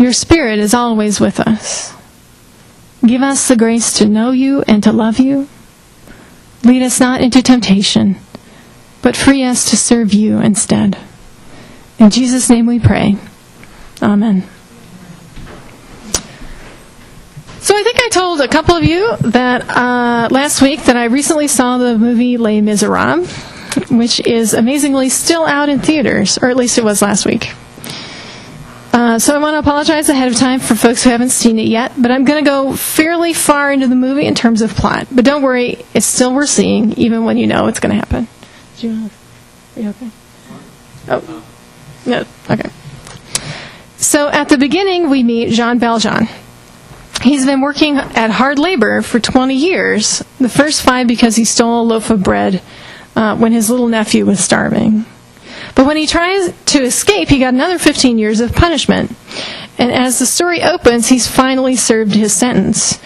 Your Spirit is always with us. Give us the grace to know you and to love you. Lead us not into temptation, but free us to serve you instead. In Jesus' name we pray. Amen. So I think I told a couple of you that uh, last week that I recently saw the movie Les Miserables, which is amazingly still out in theaters, or at least it was last week. Uh, so I want to apologize ahead of time for folks who haven't seen it yet, but I'm going to go fairly far into the movie in terms of plot. But don't worry, it's still worth seeing, even when you know it's going to happen. Do you to, are you okay? Oh, no, okay. So at the beginning, we meet Jean Valjean. He's been working at hard labor for 20 years, the first five because he stole a loaf of bread uh, when his little nephew was starving. But when he tries to escape, he got another 15 years of punishment. And as the story opens, he's finally served his sentence.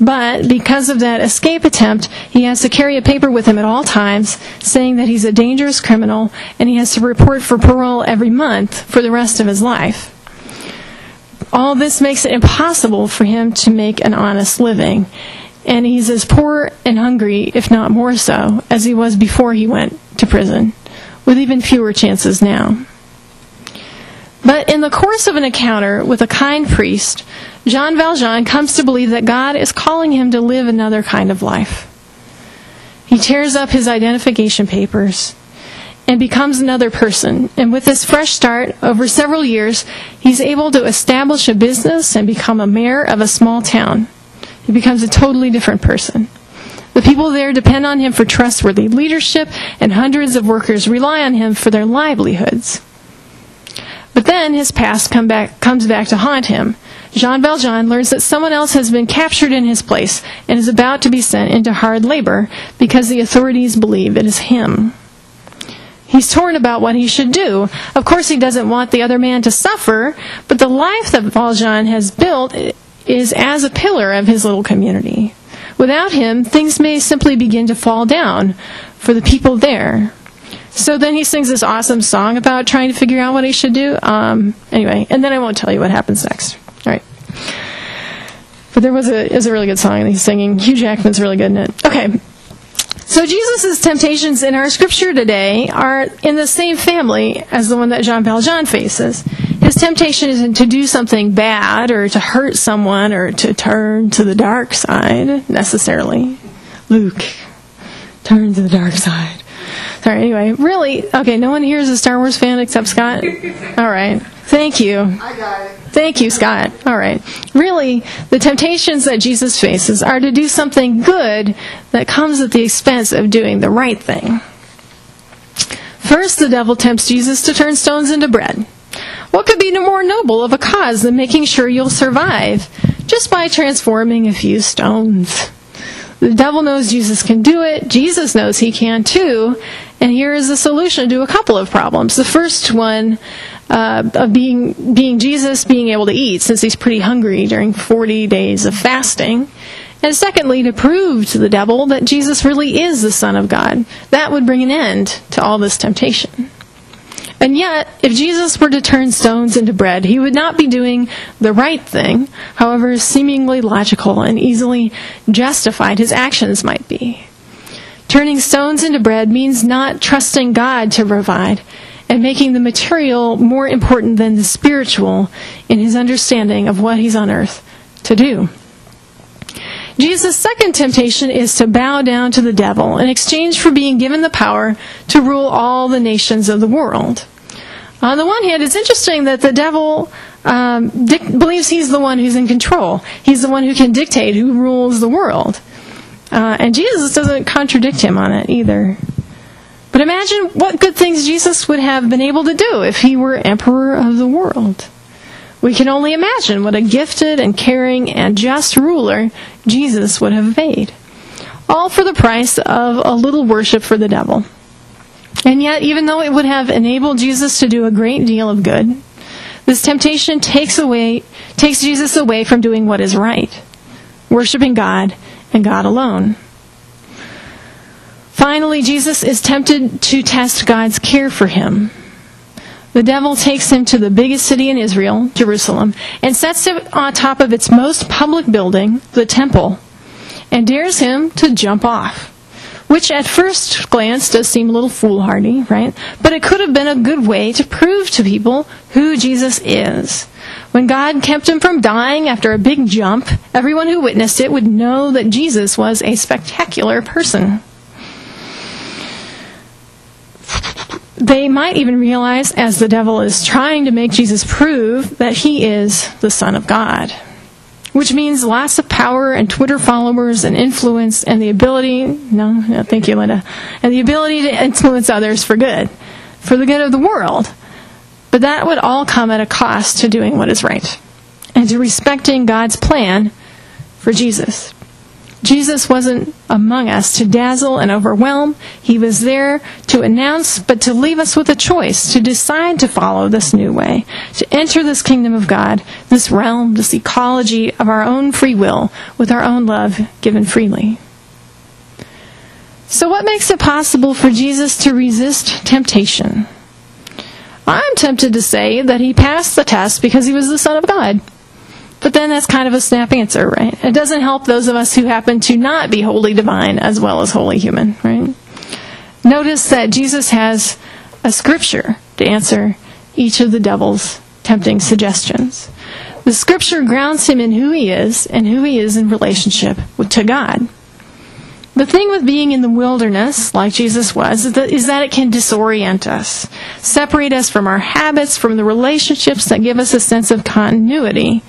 But because of that escape attempt, he has to carry a paper with him at all times saying that he's a dangerous criminal and he has to report for parole every month for the rest of his life. All this makes it impossible for him to make an honest living. And he's as poor and hungry, if not more so, as he was before he went to prison with even fewer chances now. But in the course of an encounter with a kind priest, Jean Valjean comes to believe that God is calling him to live another kind of life. He tears up his identification papers and becomes another person. And with this fresh start, over several years, he's able to establish a business and become a mayor of a small town. He becomes a totally different person. The people there depend on him for trustworthy leadership, and hundreds of workers rely on him for their livelihoods. But then his past come back, comes back to haunt him. Jean Valjean learns that someone else has been captured in his place and is about to be sent into hard labor because the authorities believe it is him. He's torn about what he should do. Of course, he doesn't want the other man to suffer, but the life that Valjean has built is as a pillar of his little community. Without him, things may simply begin to fall down for the people there. So then he sings this awesome song about trying to figure out what he should do. Um, anyway, and then I won't tell you what happens next. All right. But there was a is a really good song that he's singing. Hugh Jackman's really good in it. Okay. So Jesus' temptations in our scripture today are in the same family as the one that Jean Valjean faces. His temptation isn't to do something bad or to hurt someone or to turn to the dark side necessarily. Luke, turn to the dark side. Sorry, anyway, really, okay, no one here is a Star Wars fan except Scott? All right. Thank you. I got it. Thank you, Scott. All right. Really, the temptations that Jesus faces are to do something good that comes at the expense of doing the right thing. First, the devil tempts Jesus to turn stones into bread. What could be more noble of a cause than making sure you'll survive just by transforming a few stones? The devil knows Jesus can do it. Jesus knows he can too. And here is the solution to a couple of problems. The first one uh, of being being Jesus being able to eat, since he's pretty hungry during 40 days of fasting. And secondly, to prove to the devil that Jesus really is the Son of God. That would bring an end to all this temptation. And yet, if Jesus were to turn stones into bread, he would not be doing the right thing, however seemingly logical and easily justified his actions might be. Turning stones into bread means not trusting God to provide and making the material more important than the spiritual in his understanding of what he's on earth to do. Jesus' second temptation is to bow down to the devil in exchange for being given the power to rule all the nations of the world. On the one hand, it's interesting that the devil um, dic- believes he's the one who's in control. He's the one who can dictate who rules the world. Uh, and Jesus doesn't contradict him on it either. But imagine what good things Jesus would have been able to do if he were emperor of the world. We can only imagine what a gifted and caring and just ruler Jesus would have made. All for the price of a little worship for the devil. And yet, even though it would have enabled Jesus to do a great deal of good, this temptation takes away takes Jesus away from doing what is right, worshiping God and God alone. Finally, Jesus is tempted to test God's care for him. The devil takes him to the biggest city in Israel, Jerusalem, and sets it on top of its most public building, the temple, and dares him to jump off. Which at first glance does seem a little foolhardy, right? But it could have been a good way to prove to people who Jesus is. When God kept him from dying after a big jump, everyone who witnessed it would know that Jesus was a spectacular person. They might even realize, as the devil is trying to make Jesus prove, that he is the Son of God. Which means lots of power and Twitter followers and influence and the ability, no, no, thank you, Linda, and the ability to influence others for good, for the good of the world. But that would all come at a cost to doing what is right and to respecting God's plan for Jesus. Jesus wasn't among us to dazzle and overwhelm. He was there to announce, but to leave us with a choice, to decide to follow this new way, to enter this kingdom of God, this realm, this ecology of our own free will, with our own love given freely. So, what makes it possible for Jesus to resist temptation? I'm tempted to say that he passed the test because he was the Son of God. But then that's kind of a snap answer, right? It doesn't help those of us who happen to not be wholly divine as well as wholly human, right? Notice that Jesus has a scripture to answer each of the devil's tempting suggestions. The scripture grounds him in who he is and who he is in relationship to God. The thing with being in the wilderness, like Jesus was, is that, is that it can disorient us, separate us from our habits, from the relationships that give us a sense of continuity,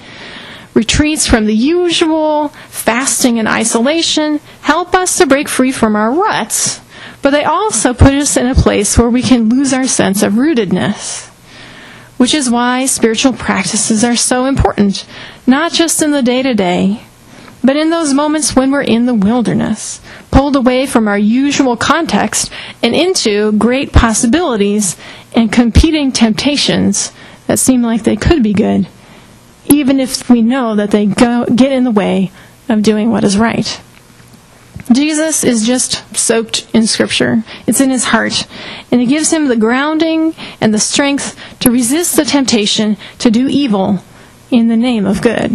retreats from the usual, fasting and isolation help us to break free from our ruts, but they also put us in a place where we can lose our sense of rootedness. Which is why spiritual practices are so important, not just in the day to day, but in those moments when we're in the wilderness, pulled away from our usual context and into great possibilities and competing temptations that seem like they could be good even if we know that they go, get in the way of doing what is right. Jesus is just soaked in Scripture. It's in his heart. And it gives him the grounding and the strength to resist the temptation to do evil in the name of good.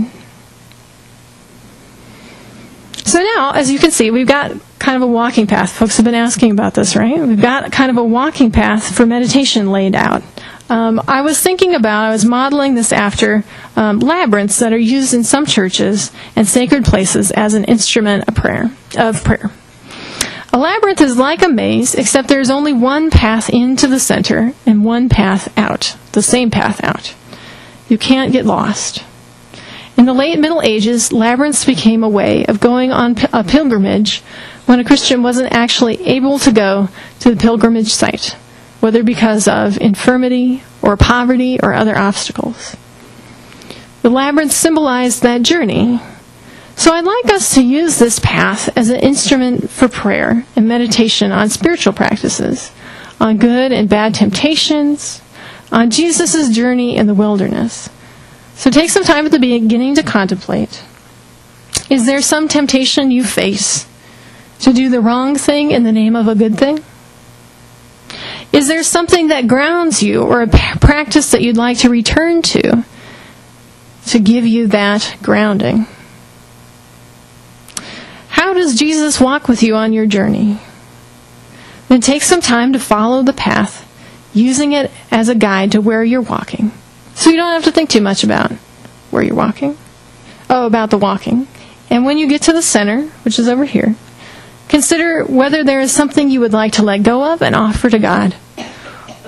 So now, as you can see, we've got kind of a walking path. Folks have been asking about this, right? We've got kind of a walking path for meditation laid out. Um, I was thinking about, I was modeling this after um, labyrinths that are used in some churches and sacred places as an instrument of prayer. Of prayer. A labyrinth is like a maze, except there's only one path into the center and one path out, the same path out. You can't get lost. In the late Middle Ages, labyrinths became a way of going on a pilgrimage when a Christian wasn't actually able to go to the pilgrimage site whether because of infirmity or poverty or other obstacles. The labyrinth symbolized that journey. So I'd like us to use this path as an instrument for prayer and meditation on spiritual practices, on good and bad temptations, on Jesus' journey in the wilderness. So take some time at the beginning to contemplate. Is there some temptation you face to do the wrong thing in the name of a good thing? Is there something that grounds you or a practice that you'd like to return to to give you that grounding? How does Jesus walk with you on your journey? Then take some time to follow the path, using it as a guide to where you're walking. So you don't have to think too much about where you're walking. Oh, about the walking. And when you get to the center, which is over here, Consider whether there is something you would like to let go of and offer to God,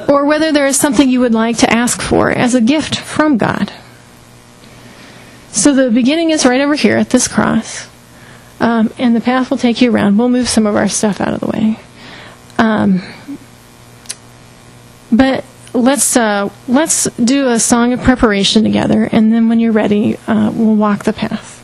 or whether there is something you would like to ask for as a gift from God. So the beginning is right over here at this cross, um, and the path will take you around. We'll move some of our stuff out of the way. Um, but let's uh, let's do a song of preparation together, and then when you're ready, uh, we'll walk the path.